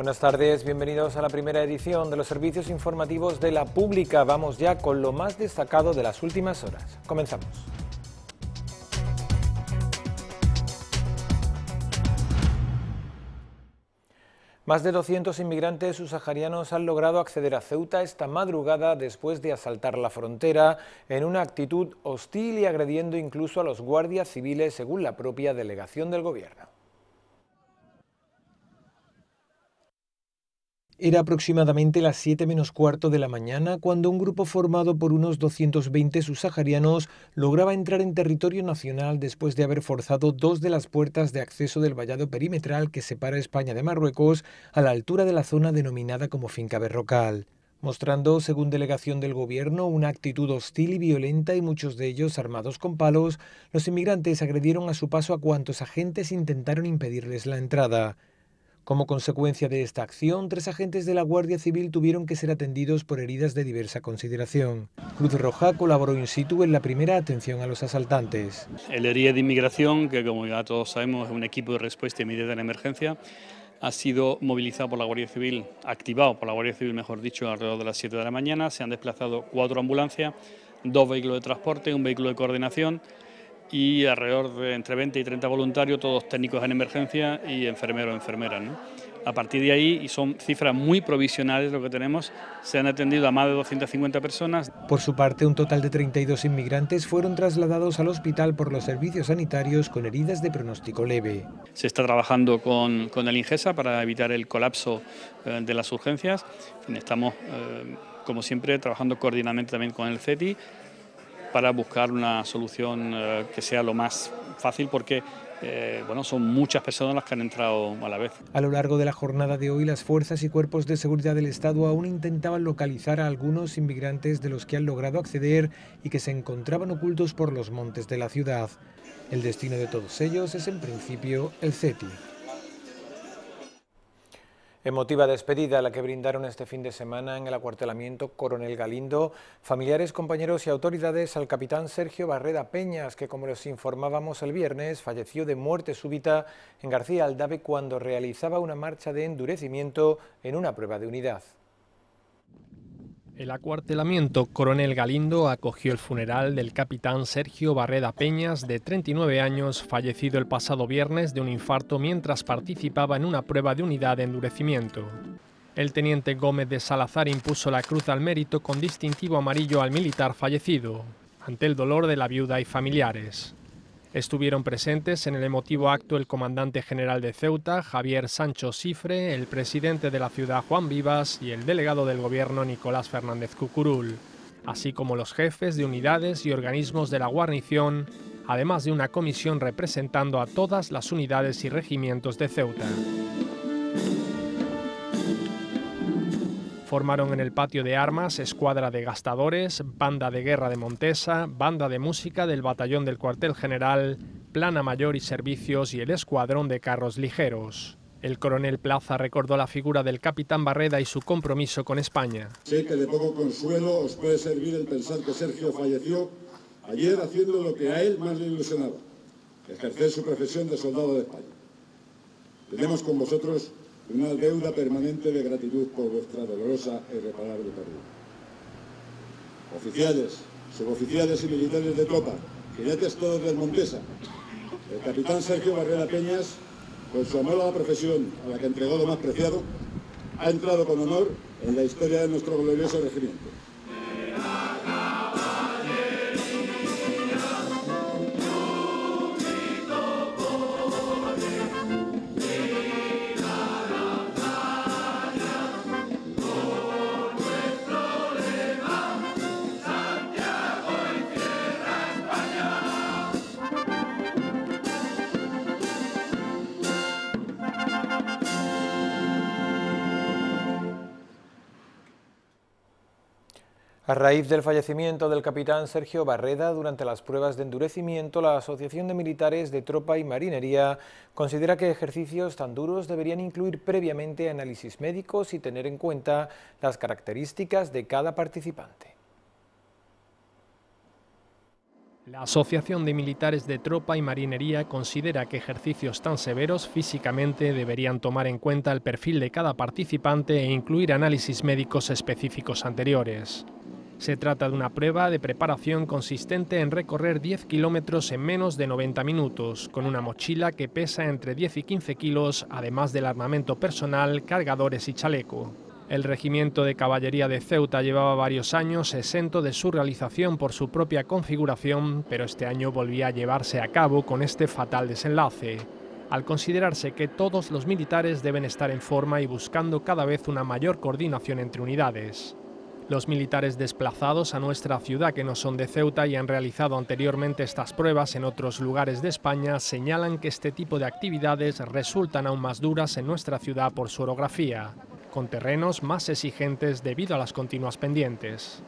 Buenas tardes, bienvenidos a la primera edición de los servicios informativos de la Pública. Vamos ya con lo más destacado de las últimas horas. Comenzamos. Más de 200 inmigrantes subsaharianos han logrado acceder a Ceuta esta madrugada después de asaltar la frontera en una actitud hostil y agrediendo incluso a los guardias civiles según la propia delegación del gobierno. Era aproximadamente las 7 menos cuarto de la mañana cuando un grupo formado por unos 220 subsaharianos lograba entrar en territorio nacional después de haber forzado dos de las puertas de acceso del vallado perimetral que separa España de Marruecos a la altura de la zona denominada como finca berrocal mostrando, según delegación del gobierno, una actitud hostil y violenta y muchos de ellos armados con palos, los inmigrantes agredieron a su paso a cuantos agentes intentaron impedirles la entrada. Como consecuencia de esta acción, tres agentes de la Guardia Civil tuvieron que ser atendidos por heridas de diversa consideración. Cruz Roja colaboró in situ en la primera atención a los asaltantes. El herida de inmigración, que como ya todos sabemos es un equipo de respuesta inmediata en emergencia, ha sido movilizado por la Guardia Civil, activado por la Guardia Civil, mejor dicho, alrededor de las 7 de la mañana. Se han desplazado cuatro ambulancias, dos vehículos de transporte, un vehículo de coordinación y alrededor de entre 20 y 30 voluntarios, todos técnicos en emergencia y enfermeros, enfermeras. A partir de ahí, y son cifras muy provisionales lo que tenemos, se han atendido a más de 250 personas. Por su parte, un total de 32 inmigrantes fueron trasladados al hospital por los servicios sanitarios con heridas de pronóstico leve. Se está trabajando con, con el INGESA para evitar el colapso eh, de las urgencias. Estamos, eh, como siempre, trabajando coordinadamente también con el CETI para buscar una solución eh, que sea lo más fácil porque eh, bueno, son muchas personas las que han entrado a la vez. A lo largo de la jornada de hoy, las fuerzas y cuerpos de seguridad del Estado aún intentaban localizar a algunos inmigrantes de los que han logrado acceder y que se encontraban ocultos por los montes de la ciudad. El destino de todos ellos es en principio el CETI. Emotiva despedida la que brindaron este fin de semana en el acuartelamiento Coronel Galindo, familiares, compañeros y autoridades al capitán Sergio Barreda Peñas, que como les informábamos el viernes, falleció de muerte súbita en García Aldave cuando realizaba una marcha de endurecimiento en una prueba de unidad. El acuartelamiento Coronel Galindo acogió el funeral del capitán Sergio Barreda Peñas, de 39 años, fallecido el pasado viernes de un infarto mientras participaba en una prueba de unidad de endurecimiento. El teniente Gómez de Salazar impuso la cruz al mérito con distintivo amarillo al militar fallecido, ante el dolor de la viuda y familiares. Estuvieron presentes en el emotivo acto el comandante general de Ceuta, Javier Sancho Cifre, el presidente de la ciudad, Juan Vivas, y el delegado del gobierno, Nicolás Fernández Cucurul, así como los jefes de unidades y organismos de la guarnición, además de una comisión representando a todas las unidades y regimientos de Ceuta. Formaron en el patio de armas escuadra de gastadores, banda de guerra de Montesa, banda de música del batallón del cuartel general, plana mayor y servicios y el escuadrón de carros ligeros. El coronel Plaza recordó la figura del capitán Barreda y su compromiso con España. Sé que de poco consuelo os puede servir el pensar que Sergio falleció ayer haciendo lo que a él más le ilusionaba, ejercer su profesión de soldado de España. Tenemos con vosotros una deuda permanente de gratitud por vuestra dolorosa e irreparable pérdida. Oficiales, suboficiales y militares de tropa, jinetes todos del Montesa, el capitán Sergio Barrera Peñas, con su amor a la profesión a la que entregó lo más preciado, ha entrado con honor en la historia de nuestro glorioso regimiento. A raíz del fallecimiento del capitán Sergio Barreda durante las pruebas de endurecimiento, la Asociación de Militares de Tropa y Marinería considera que ejercicios tan duros deberían incluir previamente análisis médicos y tener en cuenta las características de cada participante. La Asociación de Militares de Tropa y Marinería considera que ejercicios tan severos físicamente deberían tomar en cuenta el perfil de cada participante e incluir análisis médicos específicos anteriores. Se trata de una prueba de preparación consistente en recorrer 10 kilómetros en menos de 90 minutos, con una mochila que pesa entre 10 y 15 kilos, además del armamento personal, cargadores y chaleco. El regimiento de caballería de Ceuta llevaba varios años exento de su realización por su propia configuración, pero este año volvía a llevarse a cabo con este fatal desenlace, al considerarse que todos los militares deben estar en forma y buscando cada vez una mayor coordinación entre unidades. Los militares desplazados a nuestra ciudad que no son de Ceuta y han realizado anteriormente estas pruebas en otros lugares de España señalan que este tipo de actividades resultan aún más duras en nuestra ciudad por su orografía con terrenos más exigentes debido a las continuas pendientes.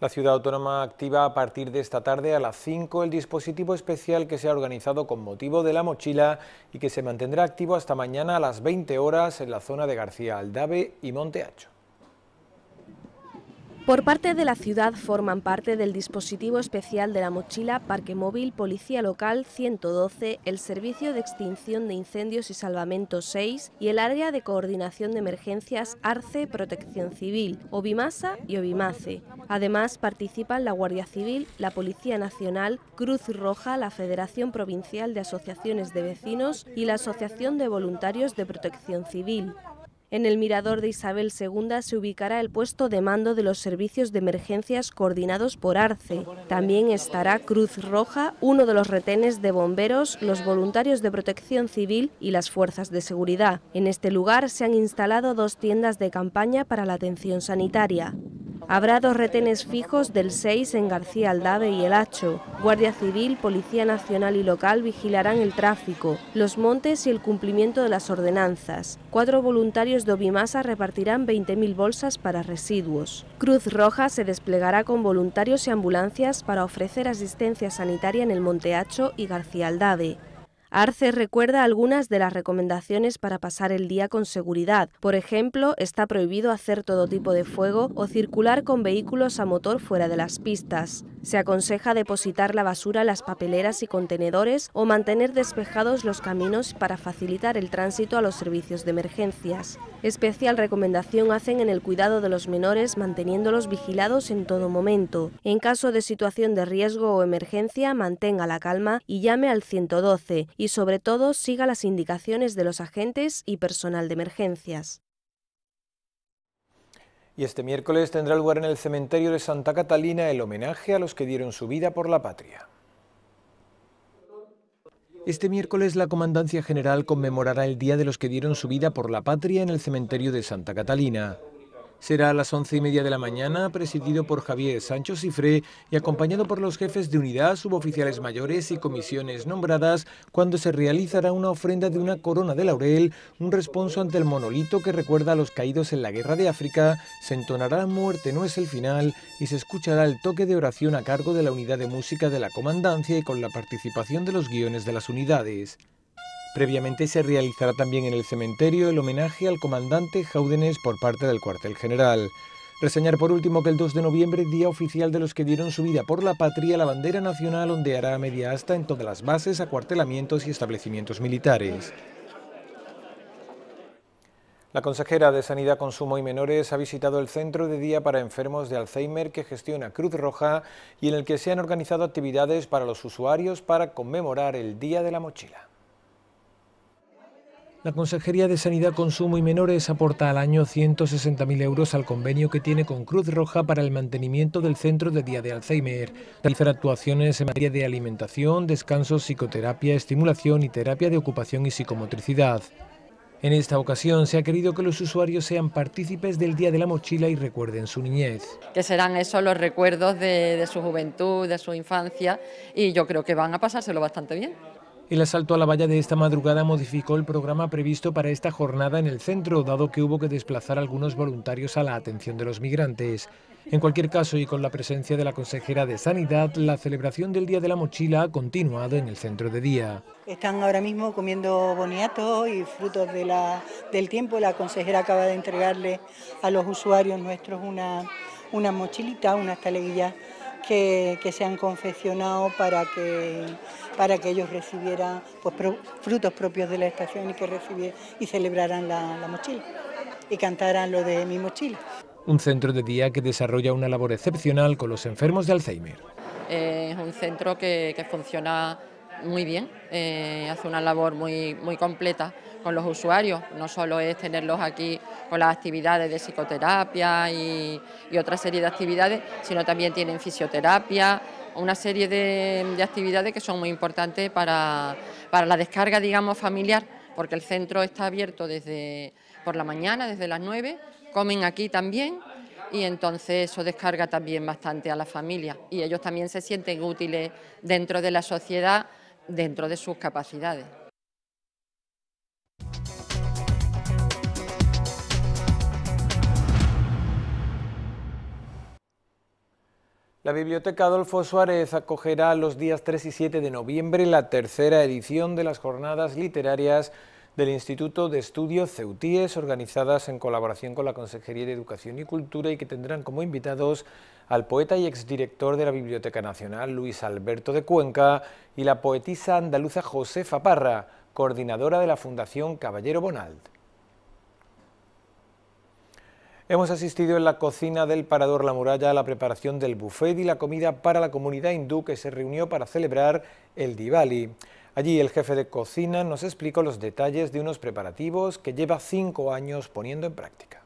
La ciudad autónoma activa a partir de esta tarde a las 5 el dispositivo especial que se ha organizado con motivo de la mochila y que se mantendrá activo hasta mañana a las 20 horas en la zona de García Aldave y Monteacho. Por parte de la ciudad forman parte del dispositivo especial de la mochila Parque Móvil Policía Local 112, el Servicio de Extinción de Incendios y Salvamento 6 y el Área de Coordinación de Emergencias ARCE Protección Civil, Obimasa y Obimace. Además participan la Guardia Civil, la Policía Nacional, Cruz Roja, la Federación Provincial de Asociaciones de Vecinos y la Asociación de Voluntarios de Protección Civil. En el mirador de Isabel II se ubicará el puesto de mando de los servicios de emergencias coordinados por ARCE. También estará Cruz Roja, uno de los retenes de bomberos, los voluntarios de protección civil y las fuerzas de seguridad. En este lugar se han instalado dos tiendas de campaña para la atención sanitaria. Habrá dos retenes fijos del 6 en García Aldave y El Hacho. Guardia Civil, Policía Nacional y Local vigilarán el tráfico, los montes y el cumplimiento de las ordenanzas. Cuatro voluntarios de Obimasa repartirán 20.000 bolsas para residuos. Cruz Roja se desplegará con voluntarios y ambulancias para ofrecer asistencia sanitaria en el Monte Hacho y García Aldave. Arce recuerda algunas de las recomendaciones para pasar el día con seguridad. Por ejemplo, está prohibido hacer todo tipo de fuego o circular con vehículos a motor fuera de las pistas. Se aconseja depositar la basura en las papeleras y contenedores o mantener despejados los caminos para facilitar el tránsito a los servicios de emergencias. Especial recomendación hacen en el cuidado de los menores manteniéndolos vigilados en todo momento. En caso de situación de riesgo o emergencia, mantenga la calma y llame al 112 y sobre todo siga las indicaciones de los agentes y personal de emergencias. Y este miércoles tendrá lugar en el cementerio de Santa Catalina el homenaje a los que dieron su vida por la patria. Este miércoles la Comandancia General conmemorará el Día de los que dieron su vida por la patria en el cementerio de Santa Catalina. Será a las once y media de la mañana, presidido por Javier Sancho Cifré y acompañado por los jefes de unidad, suboficiales mayores y comisiones nombradas, cuando se realizará una ofrenda de una corona de laurel, un responso ante el monolito que recuerda a los caídos en la guerra de África, se entonará Muerte no es el final y se escuchará el toque de oración a cargo de la unidad de música de la comandancia y con la participación de los guiones de las unidades. Previamente se realizará también en el cementerio el homenaje al comandante Jaúdenes por parte del cuartel general. Reseñar por último que el 2 de noviembre, día oficial de los que dieron su vida por la patria, la bandera nacional ondeará a media asta en todas las bases, acuartelamientos y establecimientos militares. La consejera de Sanidad, Consumo y Menores ha visitado el centro de día para enfermos de Alzheimer que gestiona Cruz Roja y en el que se han organizado actividades para los usuarios para conmemorar el Día de la Mochila. La Consejería de Sanidad, Consumo y Menores aporta al año 160.000 euros al convenio que tiene con Cruz Roja para el mantenimiento del centro de día de Alzheimer. Realizar actuaciones en materia de alimentación, descanso, psicoterapia, estimulación y terapia de ocupación y psicomotricidad. En esta ocasión se ha querido que los usuarios sean partícipes del Día de la Mochila y recuerden su niñez. Que serán esos los recuerdos de, de su juventud, de su infancia y yo creo que van a pasárselo bastante bien. El asalto a la valla de esta madrugada modificó el programa previsto para esta jornada en el centro, dado que hubo que desplazar algunos voluntarios a la atención de los migrantes. En cualquier caso, y con la presencia de la consejera de Sanidad, la celebración del Día de la Mochila ha continuado en el centro de día. Están ahora mismo comiendo boniatos y frutos del tiempo. La consejera acaba de entregarle a los usuarios nuestros una, una mochilita, unas taleguillas que, se han confeccionado para que, para que ellos recibieran pues, frutos propios de la estación y que recibieran y celebraran la, mochila y cantaran lo de mi mochila. Un centro de día que desarrolla una labor excepcional con los enfermos de Alzheimer. es un centro que, funciona muy bien, eh, hace una labor muy, muy completa con los usuarios. No solo es tenerlos aquí con las actividades de psicoterapia y, otra serie de actividades, sino también tienen fisioterapia, una serie de, actividades que son muy importantes para, la descarga, digamos, familiar, porque el centro está abierto desde por la mañana, desde las 9, comen aquí también y entonces eso descarga también bastante a la familia y ellos también se sienten útiles dentro de la sociedad, dentro de sus capacidades. La Biblioteca Adolfo Suárez acogerá los días 3 y 7 de noviembre la tercera edición de las jornadas literarias del Instituto de Estudios Ceutíes, organizadas en colaboración con la Consejería de Educación y Cultura y que tendrán como invitados al poeta y exdirector de la Biblioteca Nacional, Luis Alberto de Cuenca, y la poetisa andaluza Josefa Parra, coordinadora de la Fundación Caballero Bonald. Hemos asistido en la cocina del Parador La Muralla a la preparación del buffet y la comida para la comunidad hindú que se reunió para celebrar el Diwali. Allí el jefe de cocina nos explicó los detalles de unos preparativos que lleva cinco años poniendo en práctica.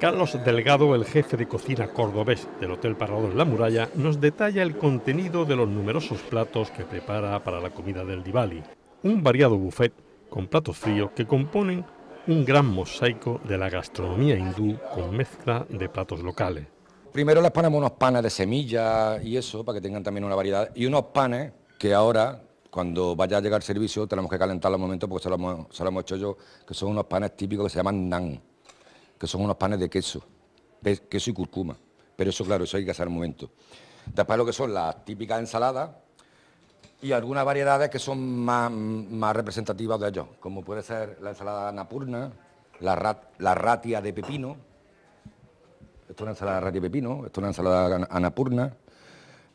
Carlos Delgado, el jefe de cocina cordobés del Hotel Parador La Muralla, nos detalla el contenido de los numerosos platos que prepara para la comida del Diwali. Un variado buffet con platos fríos que componen un gran mosaico de la gastronomía hindú con mezcla de platos locales. Primero les ponemos unos panes de semilla y eso, para que tengan también una variedad, y unos panes que ahora, cuando vaya a llegar el servicio, tenemos que calentar al momento porque se lo, hemos, hecho yo, que son unos panes típicos que se llaman nan, que son unos panes de queso, queso y curcuma. Pero eso, claro, eso hay que hacer al momento. Después lo que son las típicas ensaladas, y algunas variedades que son más, más representativas de ellos, como puede ser la ensalada napurna, la, la ratia de pepino, esto es una ensalada ratia de pepino, esto es una ensalada anapurna,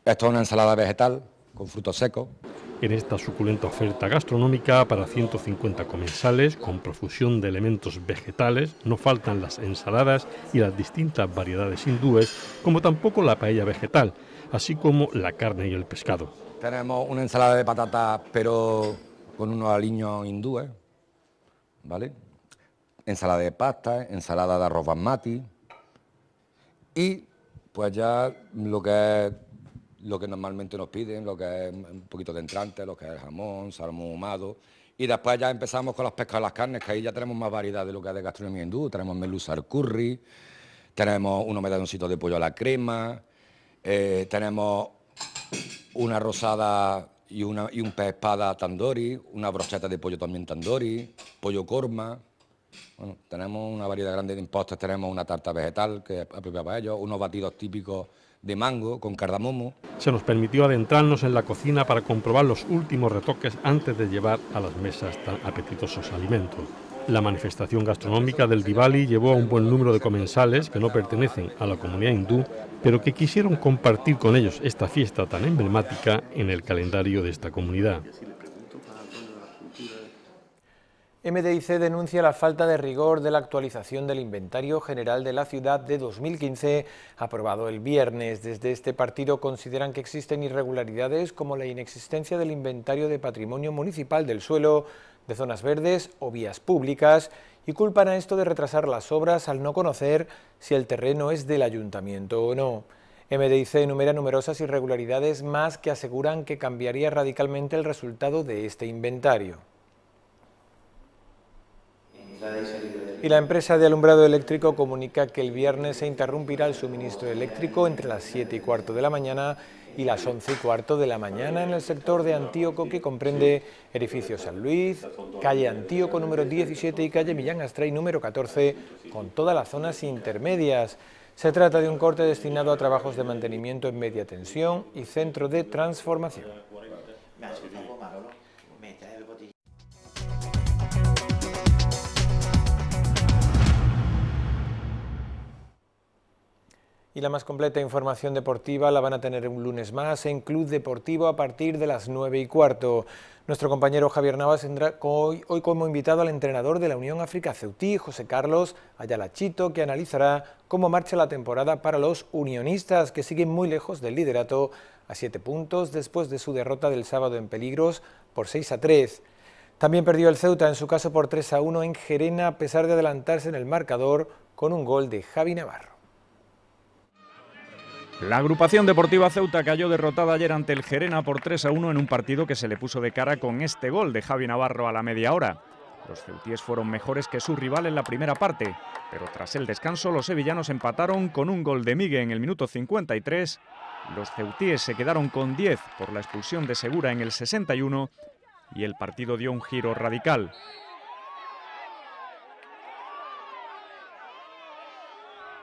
esto es una ensalada vegetal con frutos secos. En esta suculenta oferta gastronómica para 150 comensales, con profusión de elementos vegetales, no faltan las ensaladas y las distintas variedades hindúes, como tampoco la paella vegetal, así como la carne y el pescado. Tenemos una ensalada de patatas, pero con unos aliños hindúes, ¿vale? Ensalada de pasta, ensalada de arroz basmati y pues ya lo que es lo que normalmente nos piden, lo que es un poquito de entrante, lo que es jamón, salmón ahumado. Y después ya empezamos con las pescas y las carnes, que ahí ya tenemos más variedad de lo que es de gastronomía hindú. Tenemos melusa al curry, tenemos unos medalloncitos de pollo a la crema, eh, tenemos una rosada y, una, y un pez espada tandoori, una brocheta de pollo también tandoori, pollo korma. Bueno, tenemos una variedad grande de impostos, tenemos una tarta vegetal que es propia para ellos, unos batidos típicos de mango con cardamomo. Se nos permitió adentrarnos en la cocina para comprobar los últimos retoques antes de llevar a las mesas tan apetitosos alimentos. La manifestación gastronómica del Diwali llevó a un buen número de comensales que no pertenecen a la comunidad hindú, pero que quisieron compartir con ellos esta fiesta tan emblemática en el calendario de esta comunidad. MDIC denuncia la falta de rigor de la actualización del Inventario General de la Ciudad de 2015, aprobado el viernes. Desde este partido consideran que existen irregularidades como la inexistencia del inventario de patrimonio municipal del suelo, de zonas verdes o vías públicas, y culpan a esto de retrasar las obras al no conocer si el terreno es del ayuntamiento o no. MDIC enumera numerosas irregularidades más que aseguran que cambiaría radicalmente el resultado de este inventario. Y la empresa de alumbrado eléctrico comunica que el viernes se interrumpirá el suministro eléctrico entre las 7 y cuarto de la mañana y las 11 y cuarto de la mañana en el sector de Antíoco que comprende edificio San Luis, calle Antíoco número 17 y calle Millán Astray número 14 con todas las zonas intermedias. Se trata de un corte destinado a trabajos de mantenimiento en media tensión y centro de transformación. La más completa información deportiva la van a tener un lunes más en Club Deportivo a partir de las 9 y cuarto. Nuestro compañero Javier Navas tendrá hoy, como invitado al entrenador de la Unión África Ceutí, José Carlos Ayalachito, que analizará cómo marcha la temporada para los unionistas, que siguen muy lejos del liderato a siete puntos después de su derrota del sábado en Peligros por 6 a 3. También perdió el Ceuta en su caso por 3 a 1 en Gerena a pesar de adelantarse en el marcador con un gol de Javi Navarro. La agrupación deportiva Ceuta cayó derrotada ayer ante el Gerena por 3 a 1 en un partido que se le puso de cara con este gol de Javi Navarro a la media hora. Los ceutíes fueron mejores que su rival en la primera parte, pero tras el descanso los sevillanos empataron con un gol de Migue en el minuto 53. Los ceutíes se quedaron con 10 por la expulsión de Segura en el 61 y el partido dio un giro radical.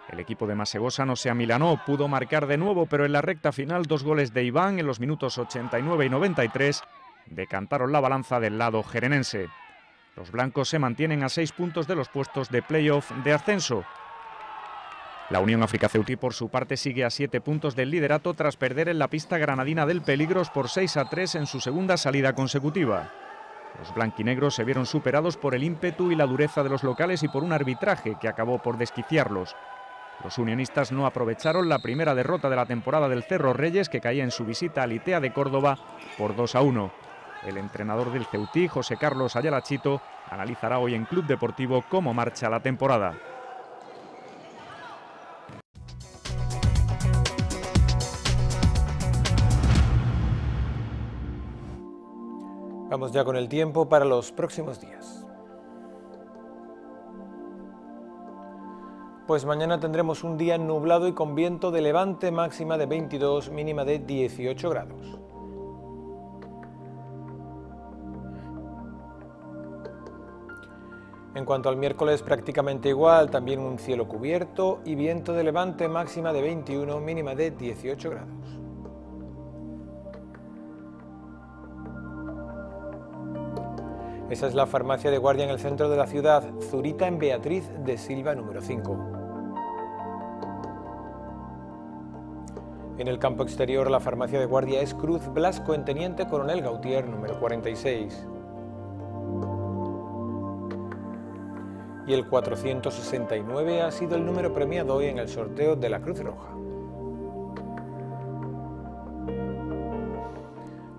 El equipo de Masegosa no se amilanó, pudo marcar de nuevo, pero en la recta final dos goles de Iván en los minutos 89 y 93 decantaron la balanza del lado gerenense. Los blancos se mantienen a seis puntos de los puestos de playoff de ascenso. La Unión África Ceutí, por su parte, sigue a siete puntos del liderato tras perder en la pista granadina del Peligros por 6 a 3 en su segunda salida consecutiva. Los blanquinegros se vieron superados por el ímpetu y la dureza de los locales y por un arbitraje que acabó por desquiciarlos. Los unionistas no aprovecharon la primera derrota de la temporada del Cerro Reyes, que caía en su visita a Litea de Córdoba por 2 a 1. El entrenador del Ceutí, José Carlos Ayalachito, analizará hoy en Club Deportivo cómo marcha la temporada. Vamos ya con el tiempo para los próximos días. Pues mañana tendremos un día nublado y con viento de levante máxima de 22, mínima de 18 grados. En cuanto al miércoles prácticamente igual, también un cielo cubierto y viento de levante máxima de 21, mínima de 18 grados. Esa es la farmacia de guardia en el centro de la ciudad, Zurita en Beatriz de Silva número 5. En el campo exterior, la farmacia de guardia es Cruz Blasco en Teniente Coronel Gautier, número 46. Y el 469 ha sido el número premiado hoy en el sorteo de la Cruz Roja.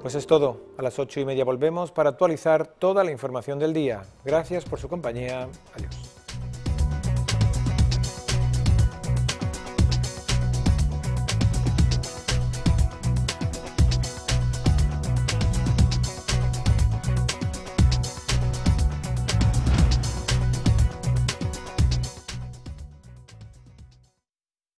Pues es todo. A las ocho y media volvemos para actualizar toda la información del día. Gracias por su compañía. Adiós.